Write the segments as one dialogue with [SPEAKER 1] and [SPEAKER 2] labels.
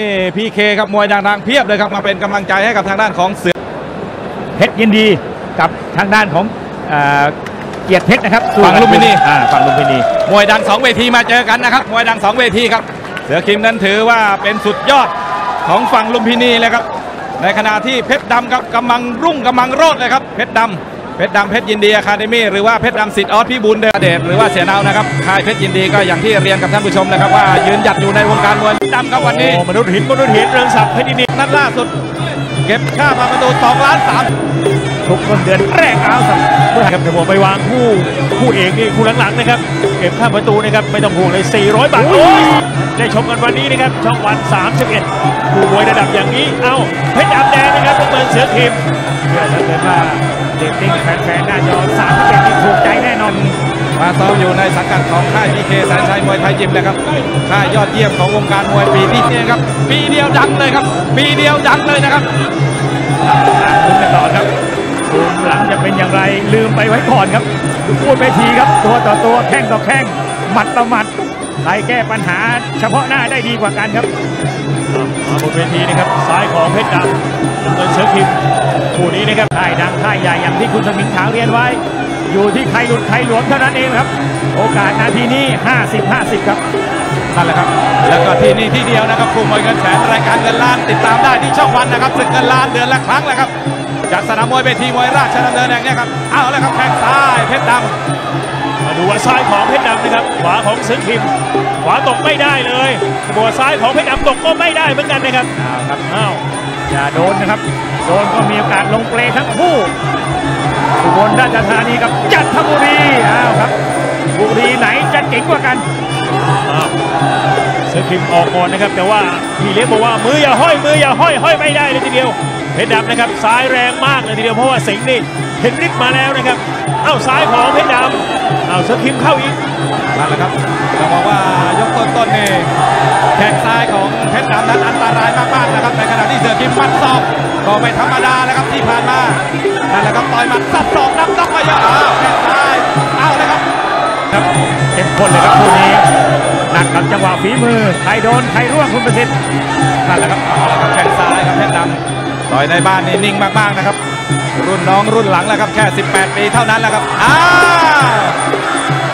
[SPEAKER 1] นี่พีเคครับมวยดังๆเพียบเลยครับมาเป็นกำลังใจให้กับทางด้านของเสือ
[SPEAKER 2] เพชรยินดีกับทางด้านของเอ่อเกียรติเพชรนะครับ
[SPEAKER 1] ฝั่งลุมพินี
[SPEAKER 2] อ่าฝั่งลุมพินี
[SPEAKER 1] มวยดังสองเวทีมาเจอกันนะครับมวยดังสองเวทีครับ เสือคิมนั้นถือว่าเป็นสุดยอดของฝั่งลุมพินีเลยครับในขณะที่เพชรดำครับกำลังรุ่งกำลังโรจน์เลยครับเพชรดำ เพชรดำเพชรยินดีอะคาเดมี่หรือว่าเพชรดำสิทธิ์ออสพิบูลเดชเดชหรือว่าเสียนาวนะครับค่ายเพชรยินดีก็อย่างที่เรียนกับท่านผู้ชมนะครับว่ายืนหยัดอยู่ในวงการมวยดำครับวันนี้
[SPEAKER 2] โอ้มนุษย์หินมนุษย์หินเรืองศักดิ์เพชรยินดี
[SPEAKER 1] นัดล่าสุด เก็บค่าพาประตู2ล้าน3
[SPEAKER 2] ทุกต้นเดือนแรกเอาสักเมื่อครับเดี๋ยวผมไปวางคู่คู่เอกนี่คู่หลังๆนะครับเก็บค่าประตูนะครับไม่ต้องห่วงเลย 400 บาทโอ้ยได้ชมกันวันนี้นะครับช่องวัน 31คู่มวยระดับอย่างนี้เอ้าเพชรดำแดงนะครับประเมินเสือทีมเชื่อเหลือเกินว่า เด็กติ้งแฟนๆหน้าจอ31นี่ถูกใจแน่นอน
[SPEAKER 1] มาซ้อมอยู่ในสังกัดของค่ายพีเคแสนชัยมวยไทยยิมนะครับค่ายยอดเยี่ยมของวงการมวยปีนี้ครับ ปีเดียวดังเลยครับ ปีเดียวดังเลยนะครับ
[SPEAKER 2] ลุ้นกันต่อครับดูหลังจะเป็นอย่างไรลืมไปไว้ก่อนครับดูพูดไปทีครับ ตัวต่อตัวแข้งต่อแข้งหมัดต่อหมัดใครแก้ปัญหาเฉพาะหน้าได้ดีกว่ากันครับ มาบนเวทีนะครับซ้ายของเพชรดำเงินเสือคิมคู่นี้นะครับค่ายดังค่ายใหญ่อย่างที่คุณสมิงขาวเรียนไว้ อยู่ที่ใครหลุดใครหลวมเท่านั้นเองครับ โอกาสนาทีนี้ 50 50 ครับ
[SPEAKER 1] นั่นแหละครับ แล้วก็ที่นี่ที่เดียวนะครับกลุ่มมวยเงินแสนรายการเงินล้านติดตามได้ที่ช่องวันนะครับศึกเงินล้านเดือนละครั้งแหละครับ จากสนามมวยเวทีมวยราชดำเนินแห่งเนี้ครับเอาล้วครับแข้งซ้ายเพชรดำ
[SPEAKER 3] มาดูว่าซ้ายของเพชรดำนะครับ ขวาของซึกคิม ขวาตกไม่ได้เลยบัวซ้ายของเพชรดำตกก็ไม่ได้เหมือนกันนะครับ
[SPEAKER 2] เอาครับ
[SPEAKER 3] อ้าว
[SPEAKER 2] อย่าโดนนะครับ โดนก็มีโอกาสลงเปลทั้งคู่อุบลราชธานีกับจันทบุรีอ้าวครับ บุรีไหนจะเจ๋งกว่ากัน
[SPEAKER 3] อ้าวซึกคิมออกก่อนนะครับ แต่ว่าพี่เลี้ยงบอกว่ามืออย่าห้อยมืออย่าห้อยห้อยไม่ได้เลยทีเดียวเพชรดำนะครับซ้ายแรงมากเลยทีเดียวเพราะว่าสิงห์นี่เห็นฤทธิ์มาแล้วนะครับ เอ้าซ้ายของเพชรดำเอ้าซึกคิมเข้าอีก
[SPEAKER 1] นั่นแหละครับต้องบอกว่ายกต้นๆนี่แข้งซ้ายของเพชรดำนั้นอันตรายมากๆนะครับในขณะที่เสือกิมมัดศอกก็ไม่ธรรมดาแล้วครับที่ผ่านมานั่นแหละครับต่อยหมัดซับศอกนับนับมาเยอะอ้าวแข้งซ้ายเอาเลยครับ
[SPEAKER 2] ครับเข้มข้นเลยครับคู่นี้หนักกับจังหวะฝีมือใครโดนใครร่วงคุณประสิทธิ์
[SPEAKER 1] นั่นแหละครับเอาละครับแข้งซ้ายครับเพชรดำต่อยในบ้านนี่นิ่งมากๆนะครับ รุ่นน้องรุ่นหลังแล้วครับแค่ 18 ปีเท่านั้นแหละครับอ้าว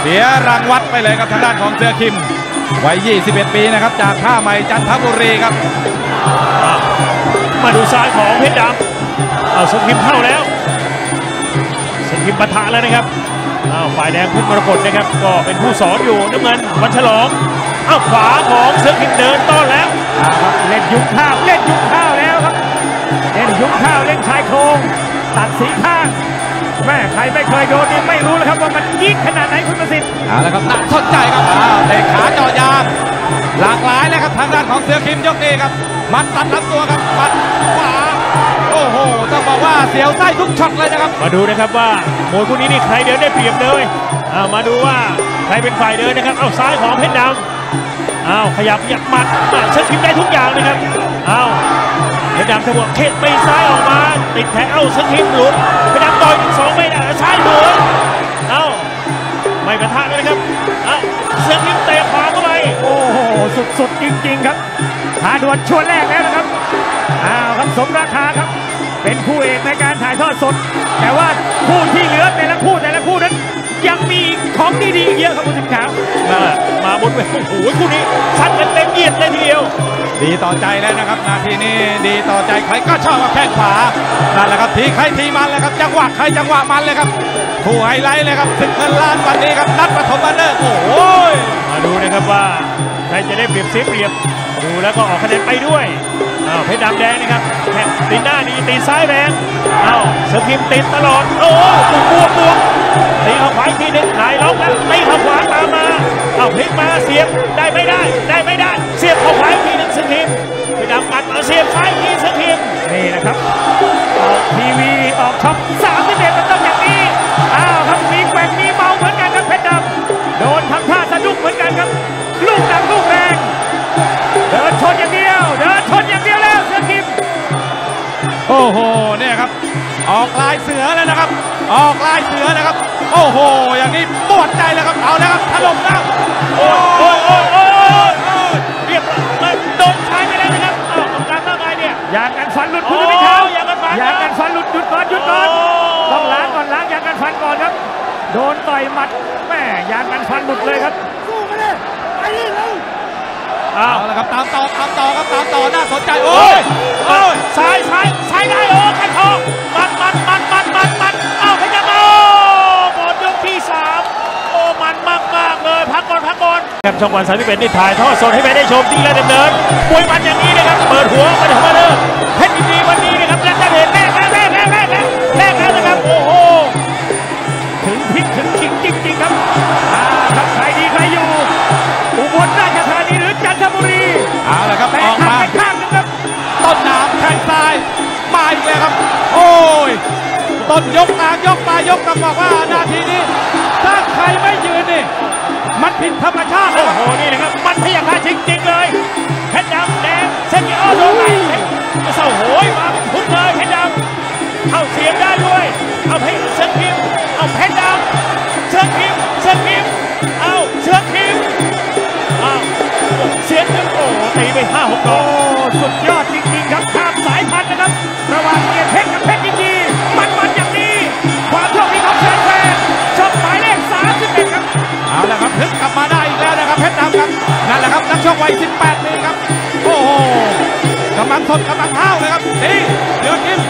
[SPEAKER 1] เสียรางวัดไปเลยครับทางด้านของเสือคิมวัย 21 ปีนะครับจากท่าใหม่จันทบุรีครับ
[SPEAKER 3] มาดูซ้ายของเพชรดำเอาซึกคิมเข้าแล้วซึกคิมปะทะแล้วนะครับอ้าวฝ่ายแดงพุทธมรกตนะครับ ก็เป็นผู้สอนอยู่น้ำเงินวันฉลองเอ้าขวาของซึกคิมเดินต้อนแล้ว
[SPEAKER 2] เอาครับเล่นยุคข้าวเล่นยุคข้าว แล้วครับเล่นยุคข้าวเล่นชายโครงตัดสีข้างแม่ใครไม่เคยโดนนี่ไม่รู้แล้วครับว่ามันยิ่งขนาดไหนคุณประสิทธิ์
[SPEAKER 1] เอาละครับน่าสนใจครับอ้าวเตะขาเจาะยางหลากหลายเลยครับทางด้านของเสือคิมยกนี้ครับหมัดตัดลำตัวครับหมัดขวาโอ้โหต้องบอกว่าเสียวไส้ทุกช็อตเลยนะครับ
[SPEAKER 3] มาดูนะครับว่ามวยคู่นี้นี่ใครเดินได้เปรียบเลยเอามาดูว่าใครเป็นฝ่ายเดินนะครับเอาซ้ายของเพชรดำเอาขยับขยับหมัดอ่าซึกคิมได้ทุกอย่างนะครับเอา เพชรดำจังหวะเข็ดไปซ้ายออกมา ติดแผลเอ้าซึกคิมหลุดเพชรดำต่อยหนึ่งสองไม่ได้ซ้ายหลุดเอ้าไม่กระทะเลยนะครับเอาซึกคิมเตะขวาเข้าไป
[SPEAKER 2] โอ้โหสุดๆจริง ๆครับหาดวลชวนแรกแล้วนะครับอ้าวครับสมราคาครับ เป็นคู่เอกในการถ่ายทอดสด แต่ว่าคู่ที่เหลือแต่ละคู่แต่ละคู่นั้น ของดีๆอีกเยอะครับคุณสิงห์ขาว
[SPEAKER 3] นั่นแหละมาบนเวทีโอ้โหคู่นี้ซัดกันเต็มเอียดเลยทีเดียว
[SPEAKER 1] ดีต่อใจแล้วนะครับ นาทีนี้ดีต่อใจใครก็ชอบกับแข้งขวานั่นแหละครับทีใครทีมันเลยครับ จังหวะใครจังหวะมันเลยครับคู่ไฮไลท์เลยครับศึกเงินล้านวันนี้ครับนัดปฐมวันเลิกษ์โอ้โห
[SPEAKER 3] มาดูนะครับว่าใครจะได้เปรียบเสียเปรียบดูแล้วก็ออกคะแนนไปด้วยอ้าวเพชรดำแดงนะครับแข่งตีหน้าดีตีซ้ายแรงอ้าวเสือพิมพ์ติดตลอดโอ้บวกบวกบวก ตีเข้าขวาอีกทีหนึงหายล็อกแล้วตีเข้าขวาตามมาอ้าวพลิกมาเสียบได้ไม่ได้ ได้ไม่ได้ เสียบเข้าขวาอีกทีหนึงเสือพิมพ์เพชรดำปัดมาเสียบซ้ายอีกทีเสือพิมพ์
[SPEAKER 2] นี่นะครับออกทีวีออกช่องสามสิบเอ็ดมันต้องอย่างนี้อ้าวครับมีแกว่งมีเมาเหมือนกันครับเพชรดำโดนทำท่าสะดุ้งเหมือนกันครับ ลูกหนักลูกแรงเดินชนอย่างเดียวเดินชนอย่างเดียวแล้วเสือกิม
[SPEAKER 1] โอ้โหเนี่ยครับ ออกลายเสือแล้วนะครับ ออกลายเสือนะครับ โอ้โห อย่างนี้ปวดใจแล้วครับ เอาแล้วครับถล่มแล้ว
[SPEAKER 3] โอ้โหโอ้โหเบียบร้ยโดนใช้ไปแล้วนะครับ
[SPEAKER 2] อ้าวการเท่าไรเนี่ยยางกันฟันหลุดคุณพิชัยยาง
[SPEAKER 3] กัน
[SPEAKER 1] ฟันยา
[SPEAKER 3] ง
[SPEAKER 1] กันฟันหลุดหยุดก่อนหยุดก่อนต้องล้างก่อนล้างยางกันฟันก่อ
[SPEAKER 3] นค
[SPEAKER 1] รั
[SPEAKER 3] บ
[SPEAKER 1] โดน
[SPEAKER 3] ต่อยหมัดแม่ยางกันฟันหลุดเลยครับสู้มาเลยไปเลยเอาละครับตามต่อตามต่อครับตามต่อน่าสนใจโอ้ยโอ้ยซ้ายซ้ายซ้ายได้โอ้ยแข้งคอมัดมัดมัด ครับช่องวันสามสิบเอ็ดนี่ถ่ายทอดสดให้ไปได้ชมที่และดำเนินมวยมันอย่างนี้นะครับ เปิดหัวมาถึงมาเลยเพชรยินดีวันนี้นะครับและจะเห็นแรกแล้วแรกแล้วแรกแล้วแรกแล้วนะครับ โอ้โห
[SPEAKER 2] ถึงพลิกถึงขิงจริง ๆ ครับอ่าครับใครดีใครอยู่ อุบลราชธานีหรือจันทบุรี
[SPEAKER 1] เอาละครับ
[SPEAKER 2] แต่
[SPEAKER 1] ออก
[SPEAKER 2] ข้าง
[SPEAKER 1] มา
[SPEAKER 2] ไปข้างหนึงครับ
[SPEAKER 1] ต้นน้ำแข้งซ้าย มาอีกแล้วครับ โอ้ย ต้นยกกลางยกมายกกลับบอกว่านาทีนี้ มันผิดธรรมชาตินะ
[SPEAKER 3] โอ้
[SPEAKER 1] ครับ
[SPEAKER 3] โหนี่นะครับมันพยายามจริงๆเลยเพชรดำแดงเซนกิโอโดนไหลเสาโหยมาเป็นพุทธเลยเพชรดำเข้าเสียบได้ด้วยเอาเพชรเสือพิมพ์เอาเพชรดำเสือพิมพ์เสือพิมพ์เอาเสือพิมพ์เอาเสียงหนึ่งโอ้โหตีไปห้าหกด
[SPEAKER 2] โอ้
[SPEAKER 3] อก
[SPEAKER 2] ครับวัย
[SPEAKER 1] 18 ปีครับ โอ้โหกำลังสดกำลังห้าวเลยครับตีเดือดกิม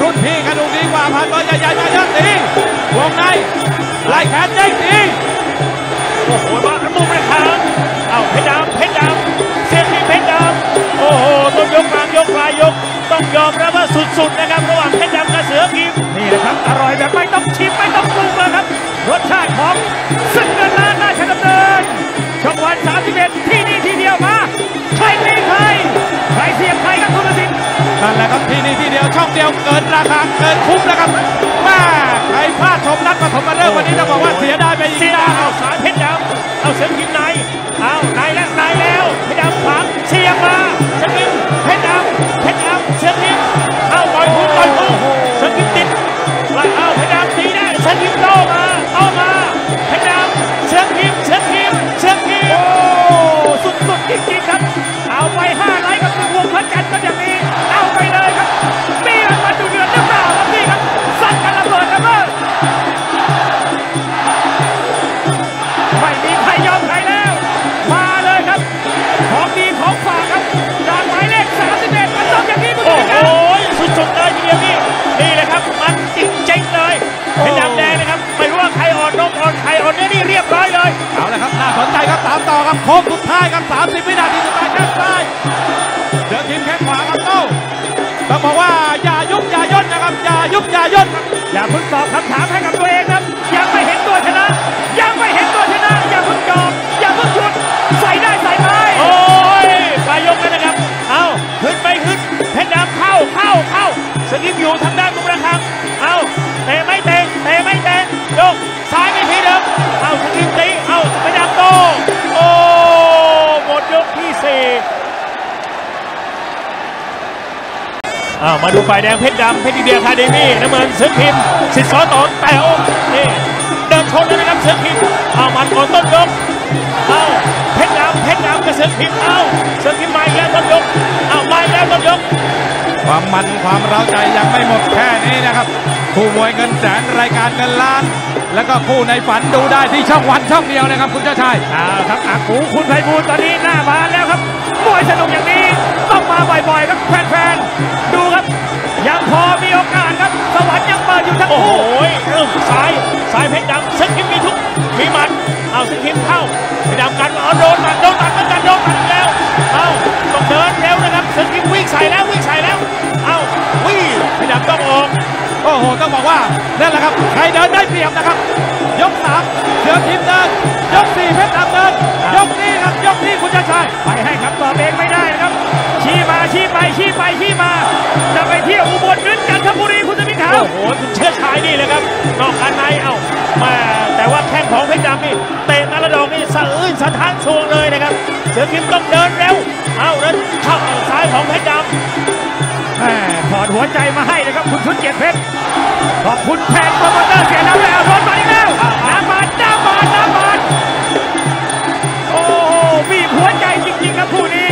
[SPEAKER 1] รุ่นพี่กระดูกดีกว่าผ่านตัวใหญ่ๆมาเยอะตีวงในไล่แขนเด้งตี
[SPEAKER 3] โอ้โหมามุมระคางเอาเพชรดำเพชรดำเสียงที่เพชรดำโอ้โหต้นยกกลางยกปลายยก ต้องยอมรับว่าสุดๆนะครับระหว่างเพ ด
[SPEAKER 2] ป
[SPEAKER 1] ฐมฤกษ์วันนี้ต้องบอกว่าเสียดายไปอีก
[SPEAKER 3] เสีย
[SPEAKER 1] นะ
[SPEAKER 3] ดายเอาสายเพชรดำเอาเสือพิมพ์ในเอาในแล้วในแล้วเพชรดำข
[SPEAKER 2] วางเสี
[SPEAKER 3] ยบมา
[SPEAKER 1] โค้งสุดท้ายครับ30วินาทีสุดท้ายแข้งซ้ายเสือทีมแข้งขวาครับโต้ต้องบอกว่าอย่ายุบอย่าย่นนะครับอย่ายุบอย่าย่นครับ
[SPEAKER 2] อย่าเพิ่งตอบคำถามให้กับตัวเองครับยังไม่เห็นตัวชนะ ยังไม่เห็นตัวชนะ อย่าเพิ่งจอบอย่าเพิ่งหยุดใส่ได้ใส่ไป
[SPEAKER 3] โอ้ยปลายยกแล้วนะครับ เอาขึ้นไปขึ้นเพชรดำเข้าเข้าเข้าสกิปอยู่ทางด้านมุมระคังเอาเตะไม่เตะเตะไม่เตะยก อ้าวมาดูฝ่ายแดงเพชรดำเพชรดีเดียคาเดมี่น้ำเงินเสือพิมพ์สิทธิ์สอตอนแต่โอ้นี่เดินชนเลยนะครับเสือพิมพ์เอามันก่อนต้นยกเอาเพชรดำเพชรดำกับเสือพิมพ์เอาเสือพิมพ์มาอีกแล้วต้นยกเอามาอีกแล้วต้นยก
[SPEAKER 1] ความมันความเร้าใจยังไม่หมดแค่นี้นะครับคู่มวยเงินแสนรายการเงินล้าน แล้วก็คู่ในฝันดูได้ที่ช่องวันช่องเดียวนะครับคุณเจ้าชาย
[SPEAKER 2] เอาละครับอากูคุณไพบูลย์ตอนนี้หน้าบานแล้วครับ ต้องบอกว่า
[SPEAKER 3] นั่นแห
[SPEAKER 1] ละครับใครเดินได้เปรียบนะครับ ยกสามเสือทีมเดิน ยกสี่เพชรดำเดิน ยกนี้ครับ ยกนี้คุณเจ้าชาย
[SPEAKER 2] ไปให้คำตอบเองไม่ได้นะครับ ชี้มาชี้ไปชี้ไปชี้มา จะไปเที่ยวอุบลหรือจันทบุรีคุณจะมีขาว
[SPEAKER 3] โอ้โหคุณเชิดชายนี่เลยครับนอกกันในเอ้ามาแต่ว่าแข้งของเพชรดำนี่เตะแต่ละดอกนี่สะอื้นสะท้านสวงเลยนะครับ เสือพิมพ์ต้องเดินเร็ว เอาเดินเข้าซ้ายของเพชรด
[SPEAKER 2] แม่ถอด หัวใจมาให้นะครับคุณชุนเกียรติเพชร ขอบคุณแทนโปรโมเตอร์เสียน้ำแล้วรถมาอีกแล้วน้ำบาดน้ำบาดน้ำบาดโอ้โหบีบหัวใจจริงๆครับคู่นี้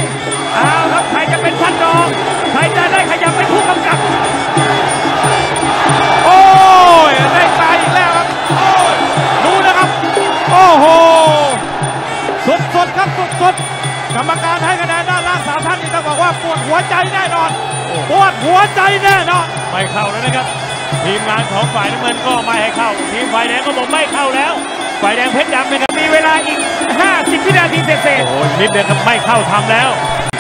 [SPEAKER 2] เอาครับใครจะเป็นพันรองใครจะได้ขยับเป็นผู้กำกับ
[SPEAKER 1] โอ้ยได้ตายอีกแล้วครับดูนะครับ โอ้โหสดๆครับสดๆกรรมการให้คะแนน ว่าปวดหัวใจแน่นอนปวดหัวใจแน่นอน
[SPEAKER 3] ไม่เข้าแล้วนะครับ ทีมงานของฝ่ายน้ำเงินก็ไม่ให้เข้า ทีมฝ่ายแดงก็บอกไม่เข้าแล้ว ฝ่ายแดงเพชรดำนะครับ
[SPEAKER 2] มีเวลาอีก 50วินาทีเศษ
[SPEAKER 3] โอ้ยนิดเดียวครับไม่เข้าทำแล้ว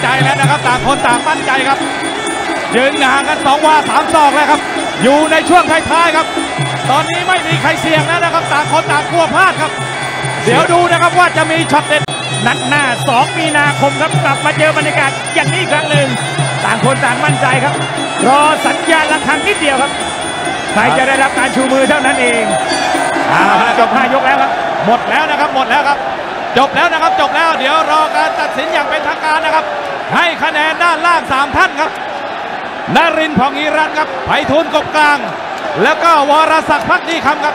[SPEAKER 1] ใจแล้วนะครับต่างคนต่างมั่นใจครับยืนห่างกันสองวาสามศอกแล้วครับ อยู่ในช่วงท้ายๆครับ ตอนนี้ไม่มีใครเสี่ยงแล้วนะครับต่างคนต่างกลัวพลาดครับ เดี๋ยวดูนะครับว่าจะมีช็อตเด็ด
[SPEAKER 2] ๆ นัดหน้า 2 มีนาคมครับกลับมาเจอบรรยากาศอย่างนี้อีกครั้งหนึ่งต่างคนต่างมั่นใจครับ รอสัญญาณระฆังนิดเดียวครับใครจะได้รับการชูมือเท่านั้นเองเอาละจบ5ยกแล้วครับ
[SPEAKER 1] หมดแล้วนะครับหมดแล้วครับ จบแล้วนะครับจบแล้วเดี๋ยวรอการตัดสินอย่างเป็นทางการนะครับ ให้คะแนนด้านล่างสามท่านครับนรินทร์ผ่องอีรัตน์ครับไผ่ทูลกบกลาง แล้วก็วรศักดิ์พักดีคำครับ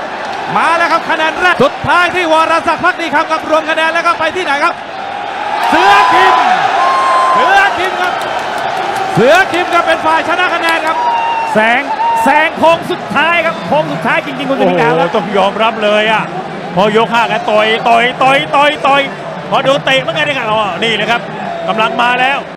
[SPEAKER 1] มาแล้วครับคะแนนแรกสุดท้ายที่วรศักดิ์พักดีคำครับรวมคะแนนแล้วก็ไปที่ไหนครับ เสือคิมเสือคิมครับ เสือคิมครับเป็นฝ่ายชนะคะแนนครับ
[SPEAKER 2] แสงแสงโค้งสุดท้ายครับโค้งสุดท้ายจริงๆคุณ
[SPEAKER 3] โอ้
[SPEAKER 2] สุนิ
[SPEAKER 3] โห
[SPEAKER 2] ดาครับ
[SPEAKER 3] ต้องยอมรับเลยอะพอยกห้ากันต่อยต่อยต่อยต่อยต่อยพอโดนเตะเมื่อไงเนี่ยครับอ๋อนี่นะครับกำลังมาแล้ว